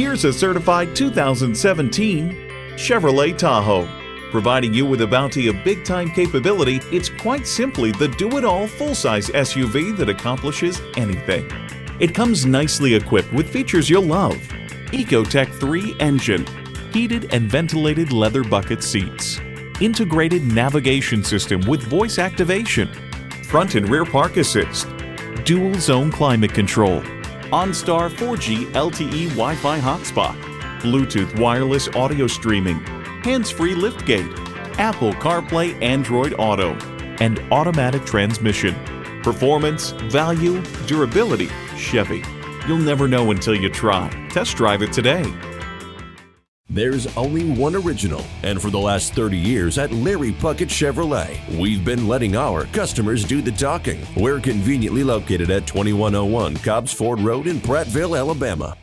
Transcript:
Here's a certified 2017 Chevrolet Tahoe. Providing you with a bounty of big time capability, it's quite simply the do it all full size SUV that accomplishes anything. It comes nicely equipped with features you'll love EcoTec3 engine, heated and ventilated leather bucket seats, integrated navigation system with voice activation, front and rear park assist, dual zone climate control, OnStar 4G LTE Wi Fi hotspot, Bluetooth wireless audio streaming, hands free liftgate, Apple CarPlay Android Auto, and automatic transmission. Performance, value, durability, Chevy. You'll never know until you try. Test drive it today. There's only one original, and for the last 30 years at Larry Puckett Chevrolet, we've been letting our customers do the talking. We're conveniently located at 2101 Cobbs Ford Road in Prattville, Alabama.